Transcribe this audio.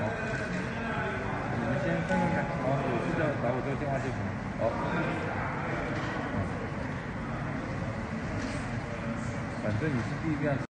好，你们先看看看，好，有事就打我这个电话就行了。好，反正你是第一个。